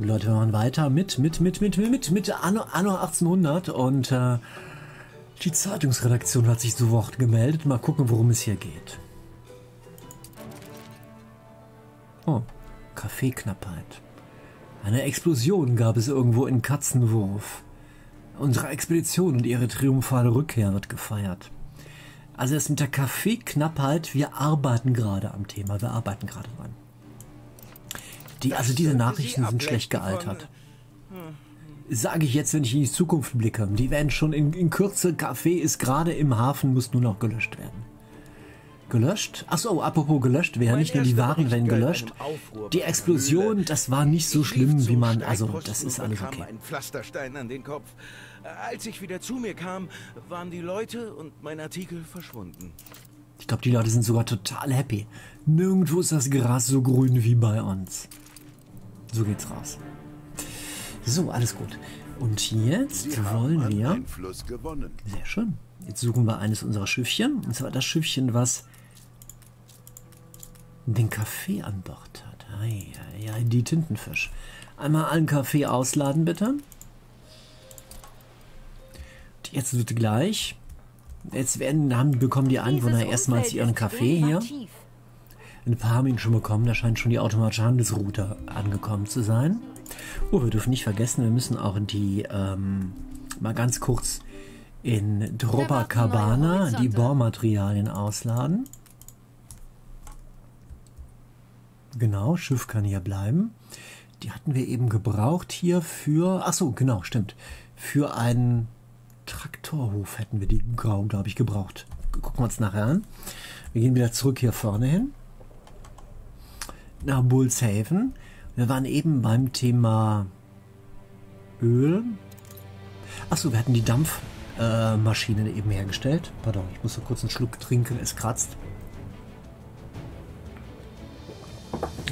Leute, wir machen weiter mit, mit, mit, mit, mit, mit Anno, Anno 1800 und äh, die Zeitungsredaktion hat sich zu Wort gemeldet. Mal gucken, worum es hier geht. Oh, Kaffeeknappheit. Eine Explosion gab es irgendwo in Katzenwurf. Unsere Expedition und ihre triumphale Rückkehr wird gefeiert. Also das mit der Kaffeeknappheit, wir arbeiten gerade am Thema, wir arbeiten gerade dran. Die, also diese Nachrichten sind schlecht gealtert. Sage ich jetzt, wenn ich in die Zukunft blicke. Die werden schon in, in Kürze, Kaffee ist gerade im Hafen, muss nur noch gelöscht werden. Gelöscht? Achso, apropos gelöscht werden, nicht nur die Waren werden gelöscht. Die Explosion, das war nicht so schlimm, wie man, also das ist alles okay. Ein Pflasterstein an den Kopf. Als ich wieder zu mir kam, waren die Leute und mein Artikel verschwunden. Ich glaube, die Leute sind sogar total happy. Nirgendwo ist das Gras so grün wie bei uns. So geht's raus. So, alles gut. Und jetzt wollen wir... Sehr schön. Jetzt suchen wir eines unserer Schiffchen. Und zwar das Schiffchen, was den Kaffee an Bord hat. Ja, ja, die Tintenfisch. Einmal allen Kaffee ausladen, bitte. Und jetzt wird gleich. Jetzt werden, haben, bekommen die Einwohner erstmals ihren Kaffee hier. Ein paar haben ihn schon bekommen. Da scheint schon die automatische Handelsroute angekommen zu sein. Oh, wir dürfen nicht vergessen, wir müssen auch die, ähm, mal ganz kurz in Dropacabana die Baumaterialien ausladen. Genau, Schiff kann hier bleiben. Die hatten wir eben gebraucht hier für, ach so, genau, stimmt. Für einen Traktorhof hätten wir die, glaube ich, gebraucht. Gucken wir uns nachher an. Wir gehen wieder zurück hier vorne hin. Nach Bullshaven. Wir waren eben beim Thema Öl. Achso, wir hatten die Dampfmaschine äh, eben hergestellt. Pardon, ich muss so kurz einen Schluck trinken, es kratzt.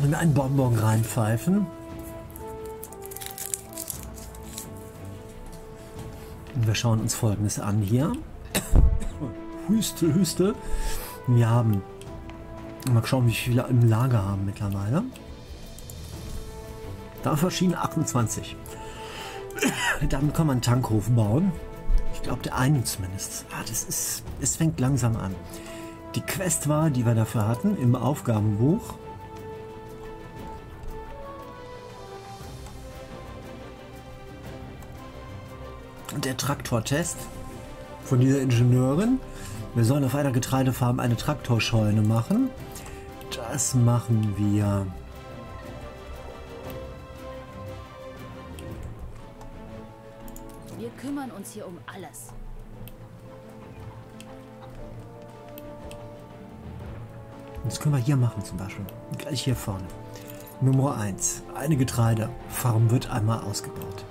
Und einen Bonbon reinpfeifen. Und wir schauen uns folgendes an hier. Hüste, Hüste. Wir haben. Mal schauen, wie viele im Lager haben mittlerweile. Da verschieden 28. Damit kann man einen Tankhof bauen. Ich glaube, der eine zumindest. Ah, das ist. Es fängt langsam an. Die Quest war, die wir dafür hatten, im Aufgabenbuch. Der Traktortest von dieser Ingenieurin. Wir sollen auf einer Getreidefarm eine Traktorscheune machen. Das machen wir. Wir kümmern uns hier um alles. Das können wir hier machen zum Beispiel. Gleich hier vorne. Nummer 1. Eine Getreidefarm wird einmal ausgebaut.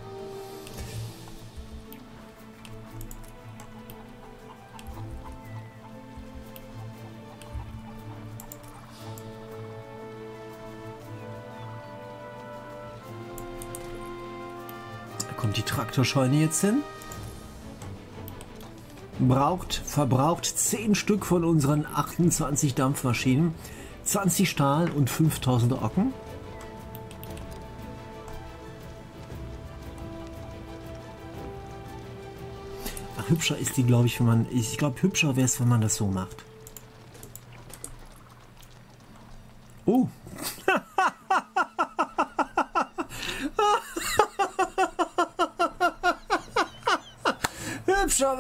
Kommt die Traktorscheune jetzt hin. Braucht, verbraucht 10 Stück von unseren 28 Dampfmaschinen, 20 Stahl und 5000 Ocken. Ach, hübscher ist die, glaube ich, wenn man. Ich glaube, hübscher wäre es, wenn man das so macht. Oh,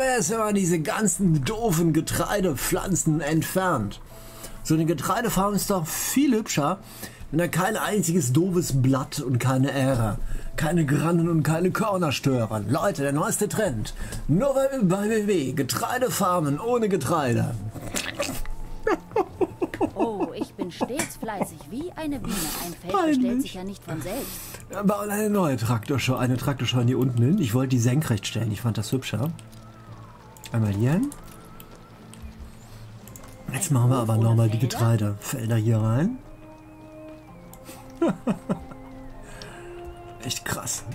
wenn man diese ganzen doofen Getreidepflanzen entfernt. So eine Getreidefarm ist doch viel hübscher, wenn da kein einziges doofes Blatt und keine Ähre, keine Grannen und keine Körner stören. Leute, der neueste Trend. Nur bei, bei WW. Getreidefarmen ohne Getreide. Oh, ich bin stets fleißig wie eine Biene. Ein Feld stellt sich ja nicht von selbst. Wir bauen eine neue Traktorschau, eine Traktorschau hier unten hin. Ich wollte die senkrecht stellen, ich fand das hübscher. Einmal hier. Jetzt machen wir aber nochmal die Getreidefelder hier rein. Echt krass.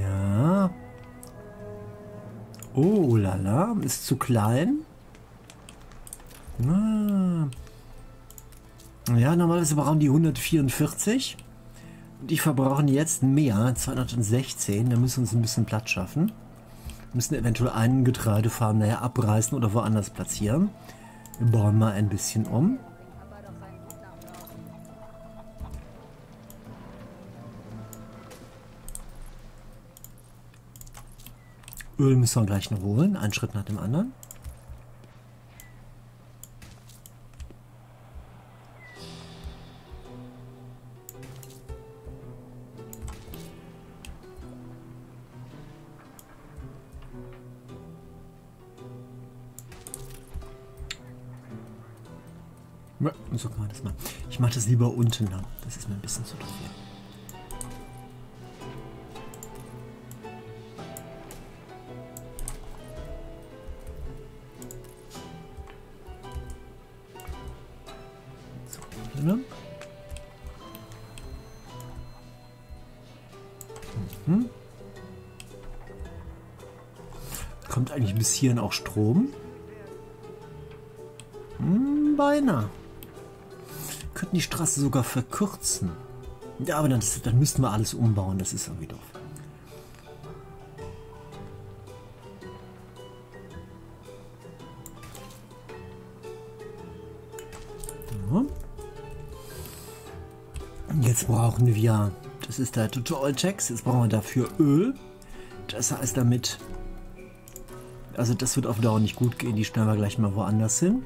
Ja. Oh lala, ist zu klein. Ah. Ja, normalerweise brauchen die 144. Die verbrauchen jetzt mehr, 216. Da müssen wir uns ein bisschen Platz schaffen. Wir müssen eventuell einen Getreidefarm nachher abreißen oder woanders platzieren. Wir bauen mal ein bisschen um. Öl müssen wir gleich noch holen. Einen Schritt nach dem anderen. So kann man das machen. Ich mache das lieber unten lang. Das ist mir ein bisschen zu doof. Ne? Mhm. Kommt eigentlich bis hierhin auch Strom? Hm, beinahe könnten die Straße sogar verkürzen. Ja, aber dann, dann müssten wir alles umbauen. Das ist irgendwie doof. Jetzt brauchen wir, das ist der Tutorial-Text, jetzt brauchen wir dafür Öl. Das heißt damit, also das wird auf Dauer nicht gut gehen, die stellen wir gleich mal woanders hin.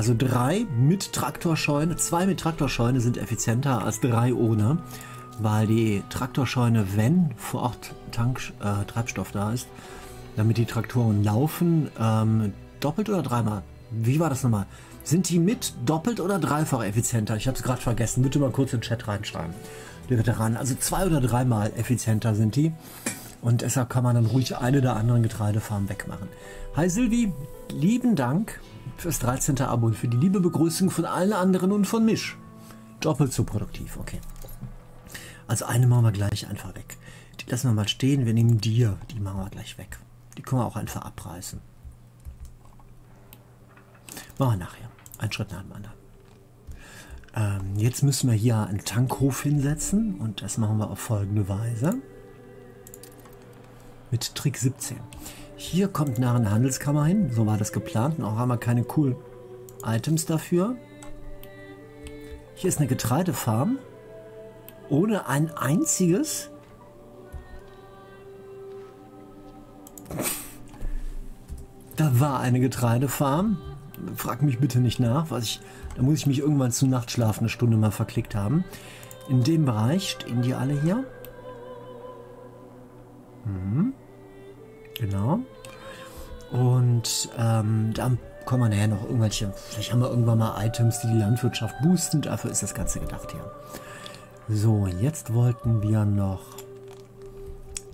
Also drei mit Traktorscheune, zwei mit Traktorscheune sind effizienter als drei ohne, weil die Traktorscheune, wenn vor Ort Tank, äh, Treibstoff da ist, damit die Traktoren laufen, ähm, doppelt oder dreimal? Wie war das nochmal? Sind die mit doppelt oder dreifach effizienter? Ich habe es gerade vergessen. Bitte mal kurz in den Chat reinschreiben. Die Veteranen. Also zwei oder dreimal effizienter sind die. Und deshalb kann man dann ruhig eine der anderen Getreidefarmen wegmachen. Hi Silvi, lieben Dank fürs 13. Abo und für die liebe Begrüßung von allen anderen und von Misch. Doppelt so produktiv, okay. Also eine machen wir gleich einfach weg. Die lassen wir mal stehen. Wir nehmen dir, die machen wir gleich weg. Die können wir auch einfach abreißen. Machen wir nachher. Ein Schritt nach dem anderen. Ähm, jetzt müssen wir hier einen Tankhof hinsetzen und das machen wir auf folgende Weise. Mit Trick 17. Hier kommt nach eine Handelskammer hin, so war das geplant. Und auch haben wir keine coolen Items dafür. Hier ist eine Getreidefarm. Ohne ein einziges. Da war eine Getreidefarm. Frag mich bitte nicht nach, was ich. Da muss ich mich irgendwann zum Nachtschlaf eine Stunde mal verklickt haben. In dem Bereich stehen die alle hier. Mhm. Genau. Und ähm, da kommen wir nachher noch irgendwelche, vielleicht haben wir irgendwann mal Items, die die Landwirtschaft boosten. Dafür ist das Ganze gedacht hier. So, jetzt wollten wir noch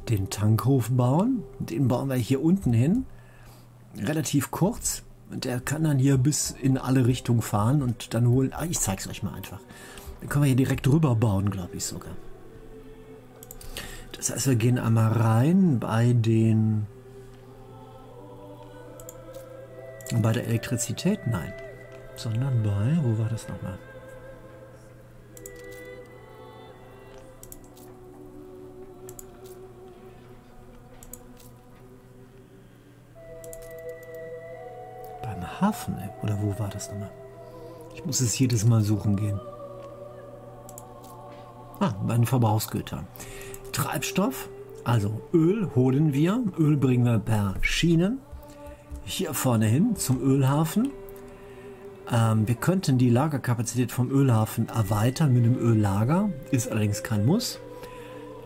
den Tankhof bauen. Den bauen wir hier unten hin. Relativ kurz. Und der kann dann hier bis in alle Richtungen fahren und dann holen. Ah, ich zeig's euch mal einfach. Dann können wir hier direkt rüber bauen, glaube ich sogar. Das heißt, wir gehen einmal rein bei den bei der Elektrizität? Nein. Sondern bei, wo war das nochmal? Beim Hafen, oder wo war das nochmal? Ich muss es jedes Mal suchen gehen. Ah, bei den Verbrauchsgütern. Treibstoff, also Öl holen wir. Öl bringen wir per Schienen hier vorne hin zum Ölhafen. Ähm, wir könnten die Lagerkapazität vom Ölhafen erweitern mit einem Öllager. Ist allerdings kein Muss.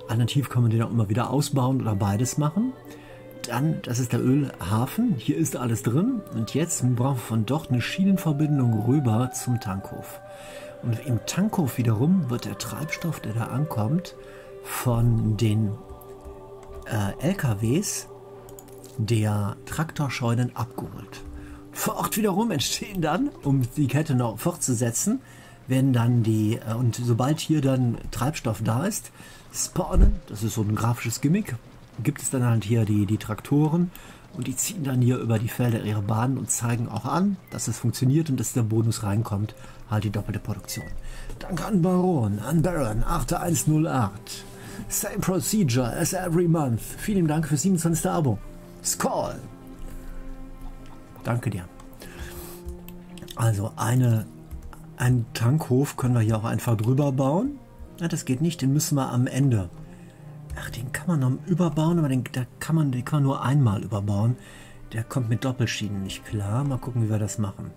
Alternativ kann man den auch immer wieder ausbauen oder beides machen. Dann, das ist der Ölhafen. Hier ist alles drin. Und jetzt brauchen wir von dort eine Schienenverbindung rüber zum Tankhof. Und im Tankhof wiederum wird der Treibstoff, der da ankommt, von den äh, LKWs der Traktorscheunen abgeholt. Vor Ort wiederum entstehen dann, um die Kette noch fortzusetzen, werden dann die, äh, und sobald hier dann Treibstoff da ist, spawnen, das ist so ein grafisches Gimmick, gibt es dann halt hier die, die Traktoren und die ziehen dann hier über die Felder ihre Bahnen und zeigen auch an, dass es funktioniert und dass der Bonus reinkommt. Halt die doppelte Produktion. Danke an Baron, an Baron 8108. Same procedure as every month. Vielen Dank für 27. Abo. Skull. Danke dir. Also eine, einen Tankhof können wir hier auch einfach drüber bauen. Ja, das geht nicht, den müssen wir am Ende. Ach, den kann man noch überbauen, aber den, da kann man, den kann man nur einmal überbauen. Der kommt mit Doppelschienen nicht klar. Mal gucken, wie wir das machen.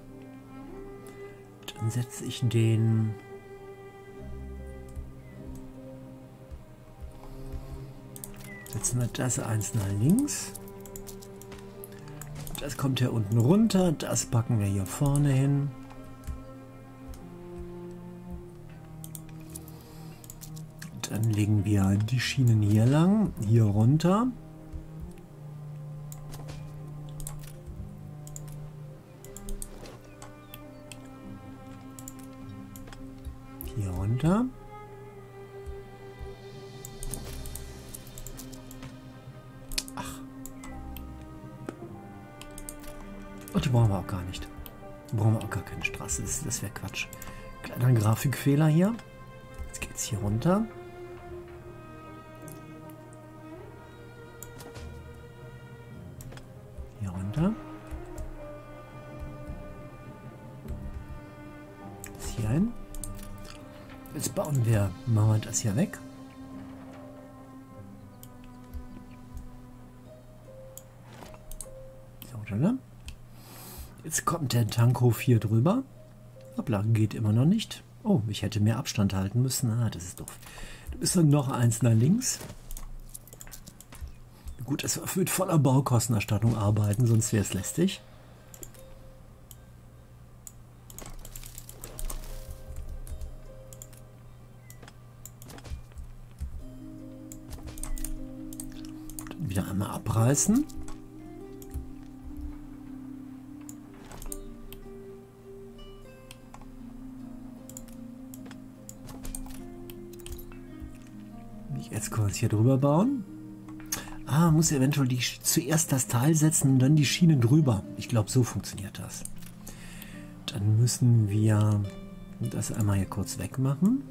Dann setze ich den... Setzen wir das eins nach links. Das kommt hier unten runter. Das packen wir hier vorne hin. Dann legen wir die Schienen hier lang, hier runter. Hier runter. Die brauchen wir auch gar nicht. Brauchen wir auch gar keine Straße. Das, das wäre Quatsch. Kleiner Grafikfehler hier. Jetzt geht es hier runter. bauen wir mal das hier weg. Jetzt kommt der Tankhof hier drüber. Ablagen geht immer noch nicht. Oh, ich hätte mehr Abstand halten müssen. Ah, das ist doof. Du bist dann noch eins nach links. Gut, dass wir mit voller Baukostenerstattung arbeiten, sonst wäre es lästig. abreißen. Jetzt können es hier drüber bauen. Ah, muss eventuell die, zuerst das Teil setzen und dann die Schienen drüber. Ich glaube, so funktioniert das. Dann müssen wir das einmal hier kurz wegmachen.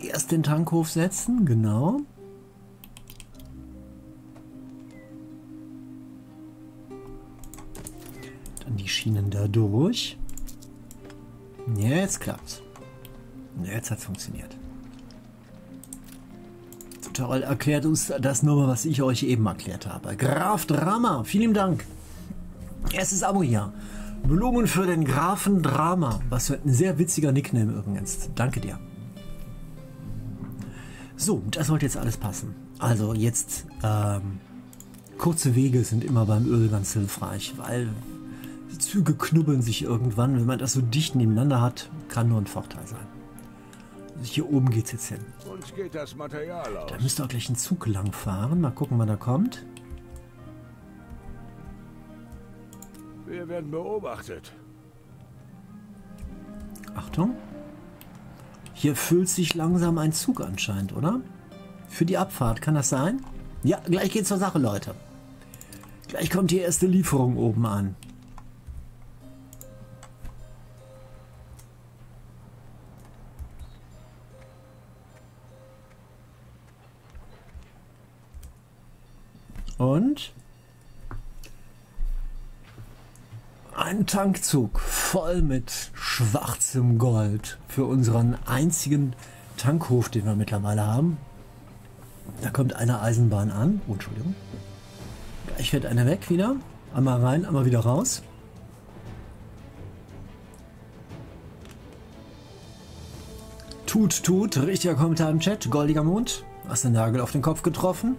Erst den Tankhof setzen, genau. Schienen da durch. Jetzt klappt's. Jetzt hat's funktioniert. Total erklärt uns das nur, was ich euch eben erklärt habe. Graf Drama, vielen Dank. Erstes Abo hier. Blumen für den Grafen Drama. Was für ein sehr witziger Nickname übrigens. Danke dir. So, das sollte jetzt alles passen. Also jetzt ähm, kurze Wege sind immer beim Öl ganz hilfreich, weil Züge knubbeln sich irgendwann. Wenn man das so dicht nebeneinander hat, kann nur ein Vorteil sein. Hier oben geht es jetzt hin. Uns geht das Material aus. Da müsste auch gleich ein Zug lang fahren. Mal gucken, wann er kommt. Wir werden beobachtet. Achtung. Hier füllt sich langsam ein Zug anscheinend, oder? Für die Abfahrt, kann das sein? Ja, gleich geht's zur Sache, Leute. Gleich kommt die erste Lieferung oben an. Ein Tankzug voll mit schwarzem Gold für unseren einzigen Tankhof, den wir mittlerweile haben. Da kommt eine Eisenbahn an. Oh, Entschuldigung. Gleich fährt eine weg wieder. Einmal rein, einmal wieder raus. Tut, tut. Richtiger Kommentar im Chat. Goldiger Mond. Hast den Nagel auf den Kopf getroffen.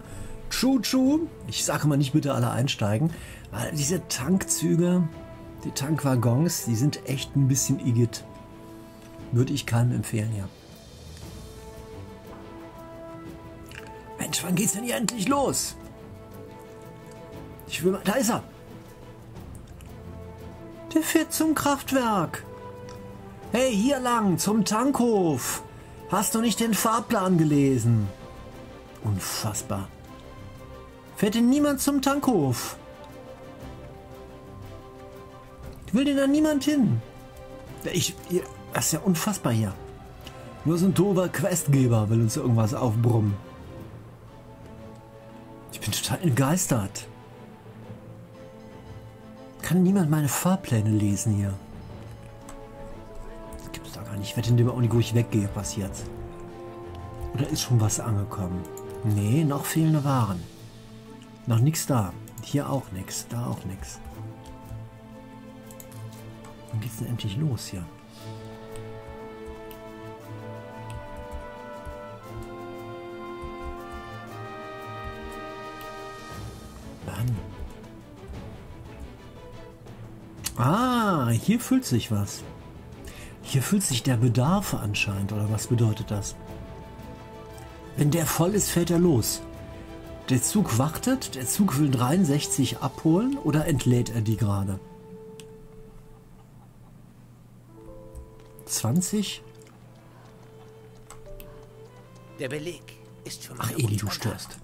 Chuchu. Ich sage mal nicht bitte alle einsteigen, weil diese Tankzüge, die Tankwaggons, die sind echt ein bisschen igitt. Würde ich keinem empfehlen, ja. Mensch, wann geht's denn hier endlich los? Ich will mal, da ist er. Der fährt zum Kraftwerk. Hey, hier lang, zum Tankhof. Hast du nicht den Fahrplan gelesen? Unfassbar. Fährt denn niemand zum Tankhof? Will denn da niemand hin? Ich, das ist ja unfassbar hier. Nur so ein doofer Questgeber will uns irgendwas aufbrummen. Ich bin total entgeistert. Kann niemand meine Fahrpläne lesen hier? Das gibt's doch gar nicht. Ich wette in dem Augenblick, wo ich weggehe, passiert's. Oder ist schon was angekommen? Nee, noch fehlende Waren. Noch nichts da. Hier auch nichts, da auch nichts. Wann geht's denn endlich los hier? Wann? Ah, hier füllt sich was. Hier füllt sich der Bedarf anscheinend, oder was bedeutet das? Wenn der voll ist, fährt er los. Der Zug wartet, der Zug will 63 abholen oder entlädt er die gerade? 20? Der Beleg ist für. Ach, Eli, du störst.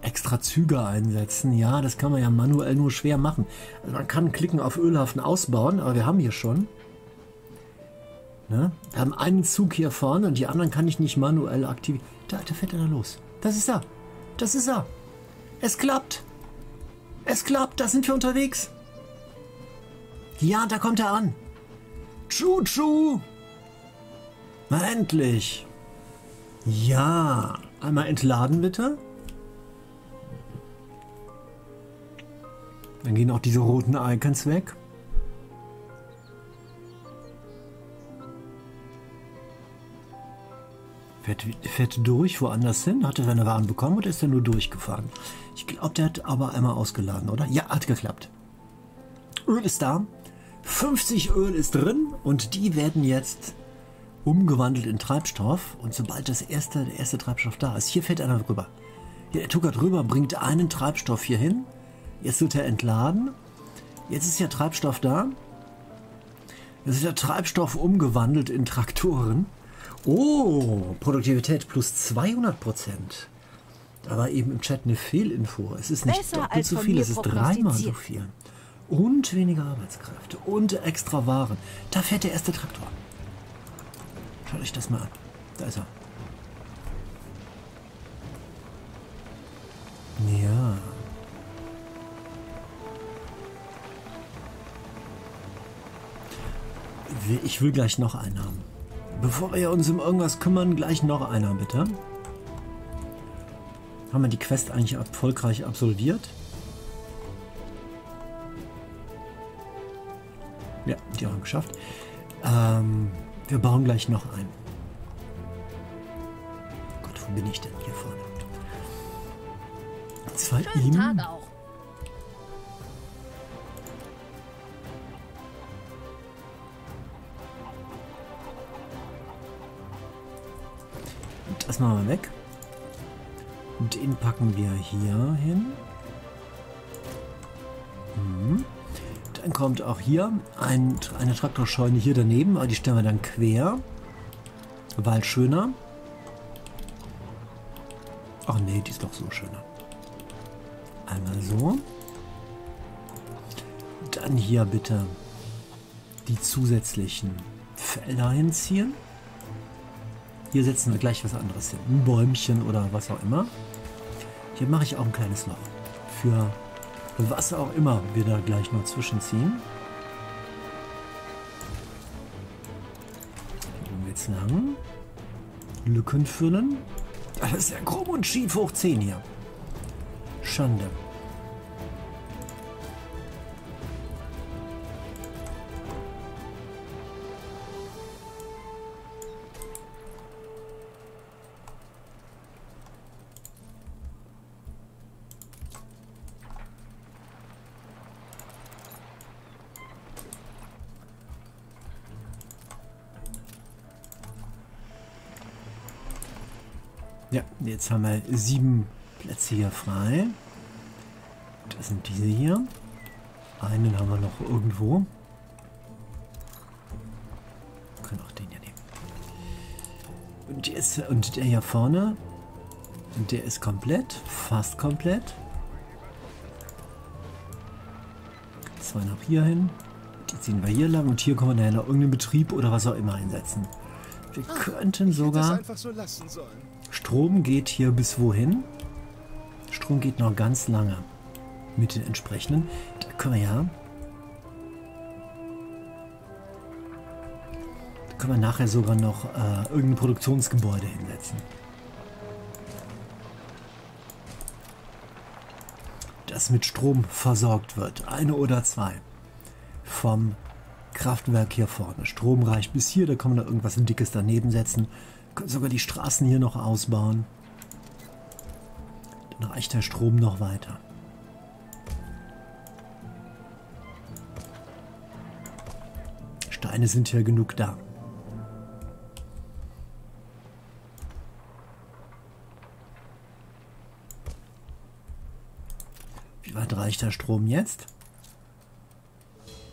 Extra Züge einsetzen, ja, das kann man ja manuell nur schwer machen. Also man kann klicken auf Ölhafen ausbauen, aber wir haben hier schon. Ne? Wir haben einen Zug hier vorne und die anderen kann ich nicht manuell aktivieren. Da, da fährt er da los. Das ist er. Das ist er. Es klappt. Es klappt, da sind wir unterwegs. Ja, da kommt er an. Tschu-tschu. Na endlich. Ja. Einmal entladen bitte. Dann gehen auch diese roten Icons weg. Fährt, fährt durch woanders hin? Hat er seine Waren bekommen oder ist er nur durchgefahren? Ich glaube, der hat aber einmal ausgeladen, oder? Ja, hat geklappt. Öl ist da. 50 Öl ist drin und die werden jetzt umgewandelt in Treibstoff. Und sobald das erste, der erste Treibstoff da ist, hier fährt einer rüber. Ja, der tuckert rüber, bringt einen Treibstoff hier hin. Jetzt wird er entladen. Jetzt ist ja Treibstoff da. Jetzt ist der Treibstoff umgewandelt in Traktoren. Oh, Produktivität plus 200 Prozent. Da war eben im Chat eine Fehlinfo. Es ist nicht Besser doppelt so viel, es ist dreimal so viel. Und weniger Arbeitskräfte und extra Waren. Da fährt der erste Traktor. Schaut euch das mal an. Da ist er. Ja. Ich will gleich noch einen haben. Bevor wir uns um irgendwas kümmern, gleich noch einer, bitte. Haben wir die Quest eigentlich erfolgreich absolviert? Geschafft. Ähm, wir bauen gleich noch einen. Gott, wo bin ich denn hier vorne? Zwei Schönen ihm. Tag auch. Das machen wir weg. Den packen wir hier hin. Kommt auch hier ein, eine Traktorscheune hier daneben, aber die stellen wir dann quer. Weil schöner. Ach nee, die ist doch so schöner. Einmal so. Dann hier bitte die zusätzlichen Felder hinziehen. Hier setzen wir gleich was anderes hin. Ein Bäumchen oder was auch immer. Hier mache ich auch ein kleines Loch. Für was auch immer wir da gleich noch zwischenziehen. Hier jetzt lang. Lücken füllen. Das ist ja krumm und schief hoch 10 hier. Schande. Jetzt haben wir sieben Plätze hier frei. Das sind diese hier. Einen haben wir noch irgendwo. Wir können auch den hier nehmen. Und, jetzt, und der hier vorne. Und der ist komplett, fast komplett. Zwei noch hier hin. Die ziehen wir hier lang und hier können wir nachher noch irgendeinen Betrieb oder was auch immer einsetzen. Wir Ach, könnten sogar... So Strom geht hier bis wohin? Strom geht noch ganz lange. Mit den entsprechenden. Da können wir ja... Da können wir nachher sogar noch äh, irgendein Produktionsgebäude hinsetzen. Das mit Strom versorgt wird. Eine oder zwei. Vom Kraftwerk hier vorne. Strom reicht bis hier, da kann man da irgendwas Dickes daneben setzen. Können sogar die Straßen hier noch ausbauen. Dann reicht der Strom noch weiter. Steine sind hier genug da. Wie weit reicht der Strom jetzt?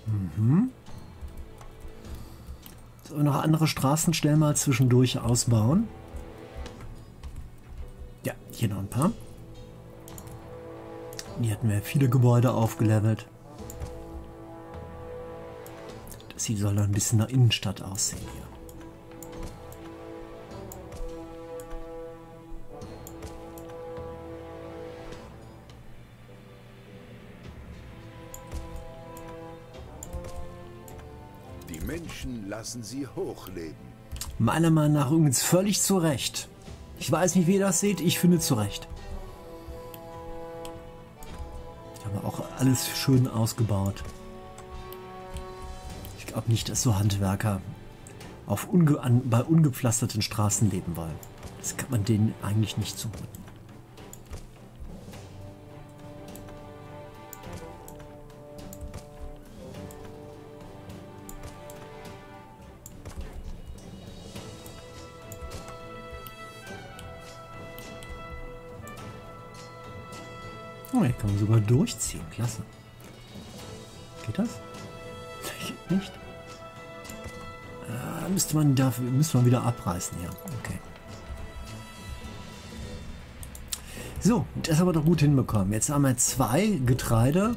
Mhm. Noch andere Straßen schnell mal zwischendurch ausbauen. Ja, hier noch ein paar. Hier hatten wir viele Gebäude aufgelevelt. Das hier soll dann ein bisschen nach Innenstadt aussehen hier. Lassen sie hochleben. Meiner Meinung nach übrigens völlig zu Recht. Ich weiß nicht, wie ihr das seht, ich finde zu Recht. Habe auch alles schön ausgebaut. Ich glaube nicht, dass so Handwerker auf unge an, bei ungepflasterten Straßen leben wollen. Das kann man denen eigentlich nicht zumuten. Oh, hier kann man sogar durchziehen. Klasse. Geht das? Geht nicht. Äh, müsste man dafür müsste man wieder abreißen hier. Okay. So, das haben wir doch gut hinbekommen. Jetzt haben wir zwei Getreide.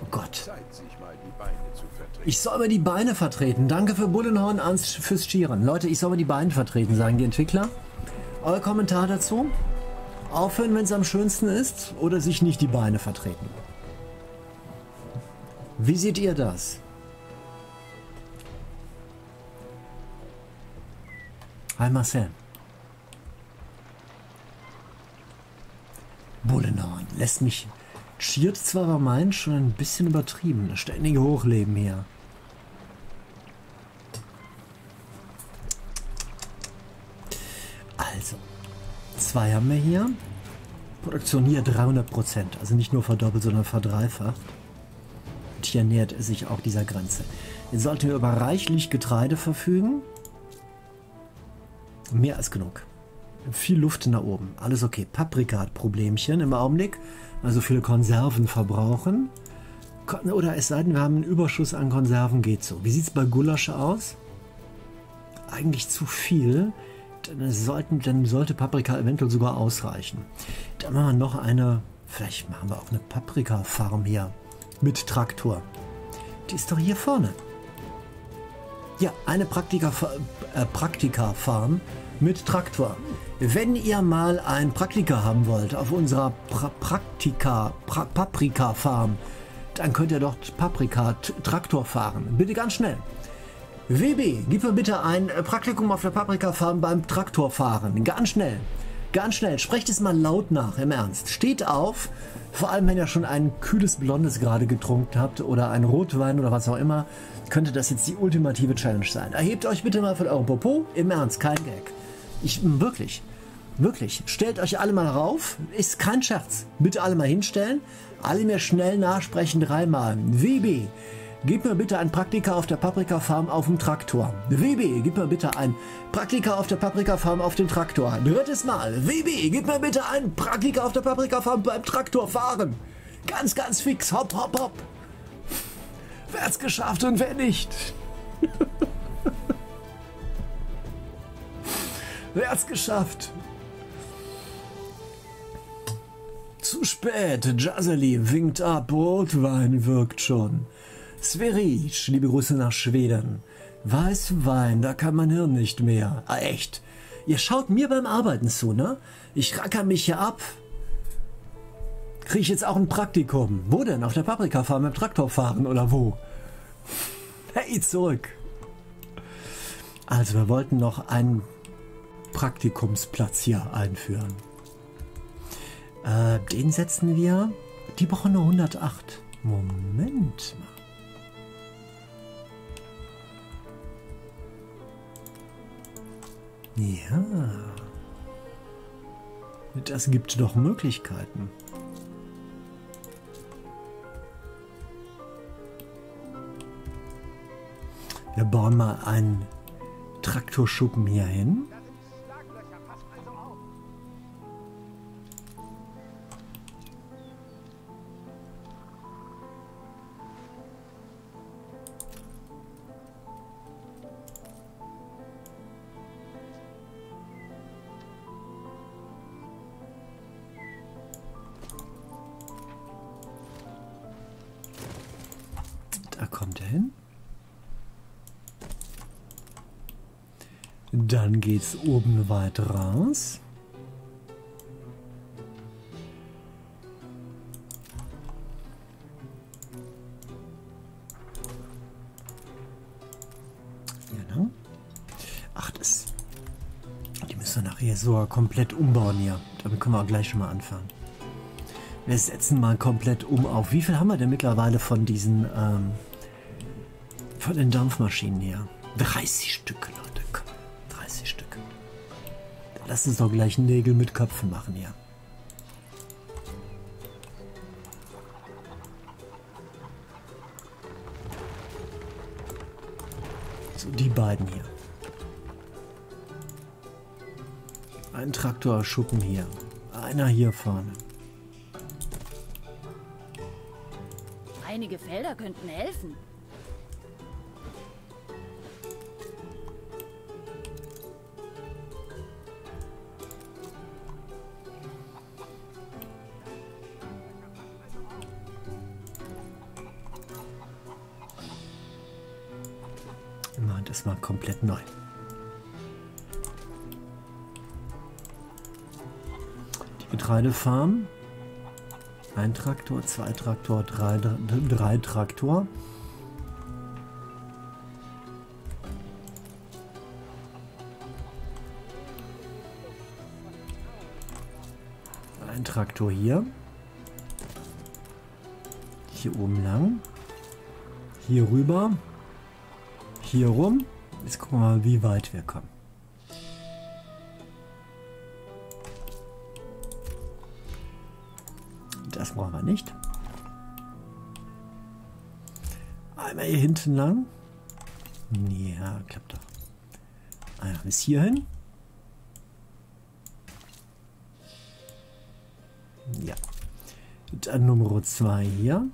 Oh Gott. Ich soll aber die Beine vertreten. Danke für Bullenhorn ans fürs Schieren. Leute, ich soll aber die Beine vertreten, sagen die Entwickler. Euer Kommentar dazu? Aufhören, wenn es am schönsten ist, oder sich nicht die Beine vertreten? Wie seht ihr das? Hi Marcel. Bullenhorn lässt mich schiert zwar aber meinen schon ein bisschen übertrieben. Das ständige Hochleben hier. 2 haben wir hier. Produktion hier 300 Prozent. Also nicht nur verdoppelt, sondern verdreifacht. Und hier nähert es sich auch dieser Grenze. Jetzt sollten wir über reichlich Getreide verfügen. Mehr als genug. Viel Luft nach oben. Alles okay. Paprika hat Problemchen im Augenblick. Also viele Konserven verbrauchen. Oder es sei denn, wir haben einen Überschuss an Konserven, geht so. Wie sieht es bei Gulasche aus? Eigentlich zu viel. Dann, sollten, dann sollte Paprika eventuell sogar ausreichen. Dann machen wir noch eine, vielleicht machen wir auch eine Paprika-Farm hier mit Traktor. Die ist doch hier vorne. Ja, eine äh, Praktika-Farm mit Traktor. Wenn ihr mal ein Praktika haben wollt auf unserer pra Praktika, pra Paprika-Farm, dann könnt ihr dort Paprika-Traktor fahren. Bitte ganz schnell. WB, gib mir bitte ein äh, Praktikum auf der Paprika-Farm beim Traktorfahren. Ganz schnell. Ganz schnell. Sprecht es mal laut nach, im Ernst. Steht auf, vor allem wenn ihr schon ein kühles Blondes gerade getrunken habt oder ein Rotwein oder was auch immer, könnte das jetzt die ultimative Challenge sein. Erhebt euch bitte mal von eurem Popo. Im Ernst, kein Gag. Ich, wirklich, wirklich. Stellt euch alle mal rauf. Ist kein Scherz. Bitte alle mal hinstellen. Alle mir schnell nachsprechen dreimal. WB. Gib mir bitte ein Praktika auf der Paprikafarm auf dem Traktor. WB, gib mir bitte ein Praktika auf der Paprikafarm auf dem Traktor. Drittes Mal. WB, gib mir bitte ein Praktika auf der Paprikafarm beim Traktor fahren. Ganz, ganz fix. Hopp, hopp, hopp. Wer hat's geschafft und wer nicht? wer hat's geschafft? Zu spät. Jazeli winkt ab. Rotwein wirkt schon. Sveric, liebe Grüße nach Schweden. Weißwein, da kann mein Hirn nicht mehr. Ah, echt. Ihr schaut mir beim Arbeiten zu, ne? Ich racker mich hier ab. Kriege ich jetzt auch ein Praktikum? Wo denn? Auf der Paprikafarm mit Traktor fahren oder wo? Hey, zurück. Also, wir wollten noch einen Praktikumsplatz hier einführen. Äh, den setzen wir. Die brauchen nur 108. Moment mal. Ja. Das gibt doch Möglichkeiten. Wir bauen mal einen Traktorschuppen hier hin. Geht's oben weit raus. Genau. Ach, das. Die müssen wir nachher so komplett umbauen hier. Damit können wir auch gleich schon mal anfangen. Wir setzen mal komplett um auf. Wie viel haben wir denn mittlerweile von diesen, ähm, von den Dampfmaschinen hier? 30 Stück, Leute. Komm, 30 Stück. Lass uns doch gleich Nägel mit Köpfen machen hier. So, die beiden hier. Ein Traktorschuppen hier. Einer hier vorne. Einige Felder könnten helfen. Getreidefarm. Ein Traktor, zwei Traktor, drei, drei Traktor. Ein Traktor hier. Hier oben lang. Hier rüber. Hier rum. Jetzt gucken wir mal, wie weit wir kommen. Nicht. Einmal hier hinten lang. Ja, klappt doch. Einmal bis hierhin. Ja. Dann Nummer 2 hier.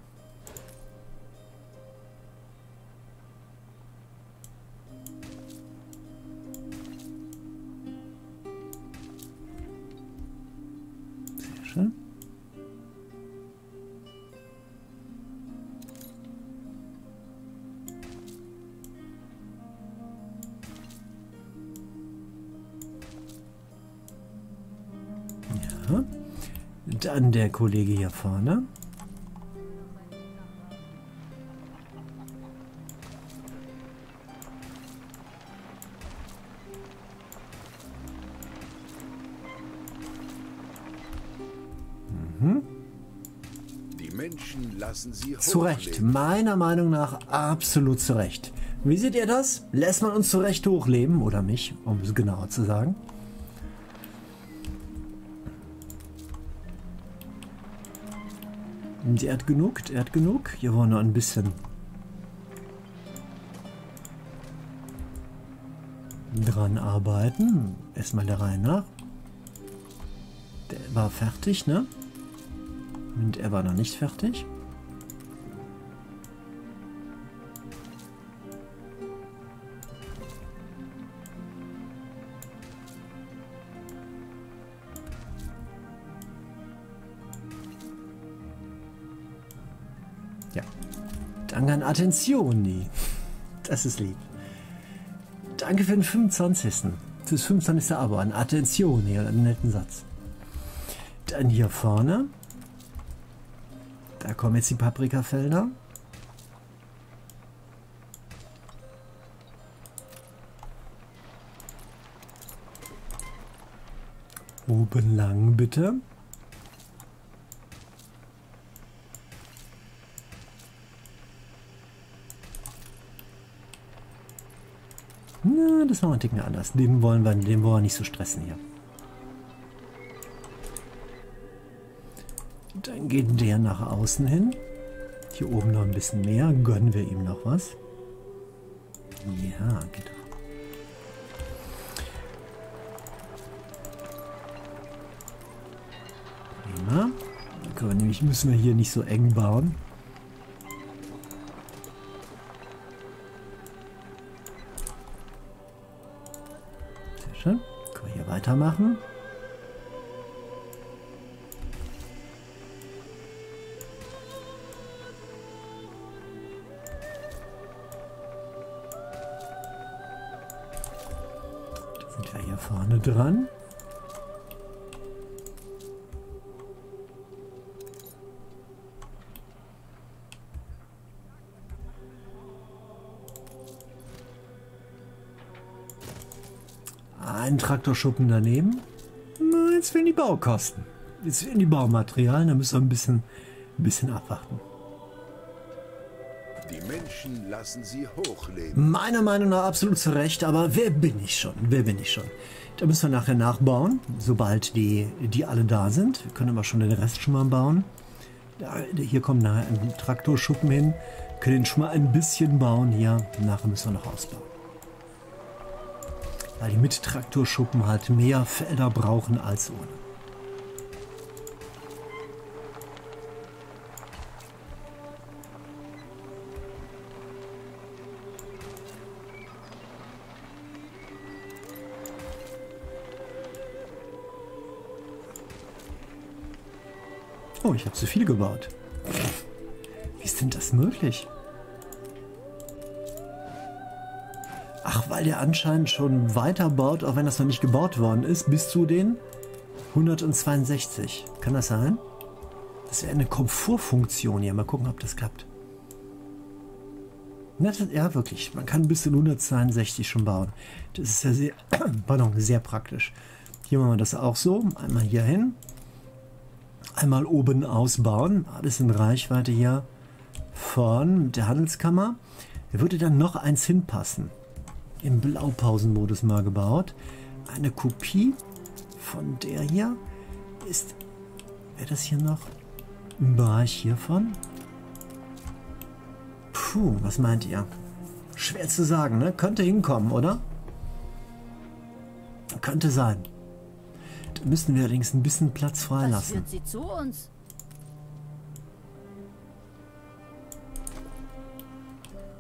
Dann der Kollege hier vorne. Die Menschen lassen sie Zu Recht. hochleben. Meiner Meinung nach absolut zu Recht. Wie seht ihr das? Lässt man uns zu Recht hochleben? Oder mich, um es genauer zu sagen? Der hat genug, der hat genug. Hier wollen wir noch ein bisschen dran arbeiten. Erstmal der Reihe nach. Der war fertig, ne? Und er war noch nicht fertig. Danke an Attentioni. Das ist lieb. Danke für den 25. Fürs 25. Abo an Attentioni. Einen netten Satz. Dann hier vorne. Da kommen jetzt die Paprikafelder. Oben lang bitte. Machen wir ein Ticken anders. Den wollen wir, den wollen wir nicht so stressen hier. Dann geht der nach außen hin. Hier oben noch ein bisschen mehr. Gönnen wir ihm noch was. Ja, geht doch. Prima. Dann können wir nämlich, müssen wir hier nicht so eng bauen. Schön. Können wir hier weitermachen. Sind wir hier vorne dran. Traktorschuppen daneben. Jetzt fehlen die Baukosten. Jetzt fehlen die Baumaterialien. Da müssen wir ein bisschen, ein bisschen abwarten. Die Menschen lassen sie hochleben. Meiner Meinung nach absolut zu Recht, aber wer bin ich schon? Wer bin ich schon? Da müssen wir nachher nachbauen, sobald die, die alle da sind. Wir können aber schon den Rest schon mal bauen. Da, hier kommt nachher ein Traktorschuppen hin. Wir können den schon mal ein bisschen bauen hier. Nachher müssen wir noch ausbauen. Weil die mit Traktorschuppen halt mehr Felder brauchen als ohne. Oh, ich habe zu viel gebaut. Wie ist denn das möglich? Weil der anscheinend schon weiter baut, auch wenn das noch nicht gebaut worden ist, bis zu den 162. Kann das sein? Das wäre eine Komfortfunktion hier. Mal gucken, ob das klappt. Ja, wirklich. Man kann bis zu 162 schon bauen. Das ist ja sehr, pardon, sehr praktisch. Hier machen wir das auch so. Einmal hier hin. Einmal oben ausbauen. Alles in Reichweite hier von der Handelskammer. Da würde dann noch eins hinpassen. Im Blaupausenmodus mal gebaut. Eine Kopie von der hier ist. Wäre das hier noch im Bereich hiervon? Puh, was meint ihr? Schwer zu sagen, ne? Könnte hinkommen, oder? Könnte sein. Da müssen wir allerdings ein bisschen Platz Was freilassen. führt sie zu uns?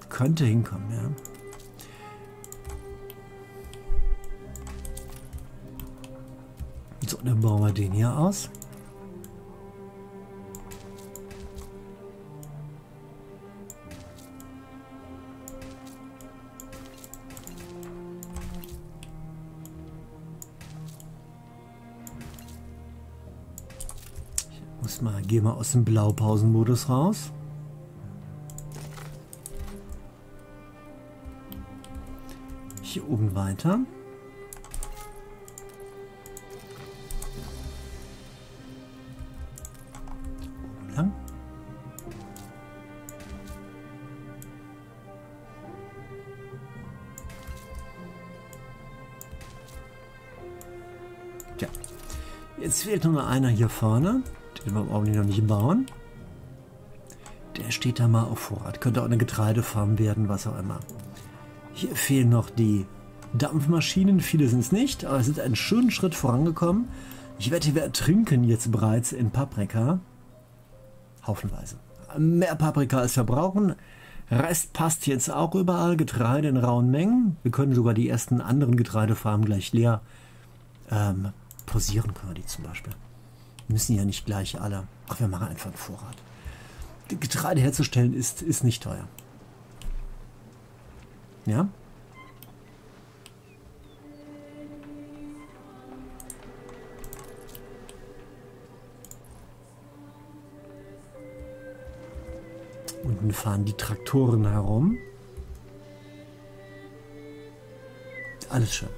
Könnte hinkommen, ja. Dann bauen wir den hier aus. Ich muss mal, geh mal aus dem Blaupausenmodus raus. Hier oben weiter. Jetzt fehlt nur noch einer hier vorne. Den wir brauchen noch nicht bauen. Der steht da mal auf Vorrat. Könnte auch eine Getreidefarm werden, was auch immer. Hier fehlen noch die Dampfmaschinen. Viele sind es nicht, aber es sind einen schönen Schritt vorangekommen. Ich wette, wir ertrinken jetzt bereits in Paprika. Haufenweise. Mehr Paprika als wir brauchen. Rest passt jetzt auch überall. Getreide in rauen Mengen. Wir können sogar die ersten anderen Getreidefarmen gleich leer ähm, posieren können wir die zum Beispiel. Müssen ja nicht gleich alle. Ach, wir machen einfach einen Vorrat. Getreide herzustellen ist, ist nicht teuer. Ja? Unten fahren die Traktoren herum. Alles schön.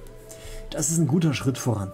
Das ist ein guter Schritt voran.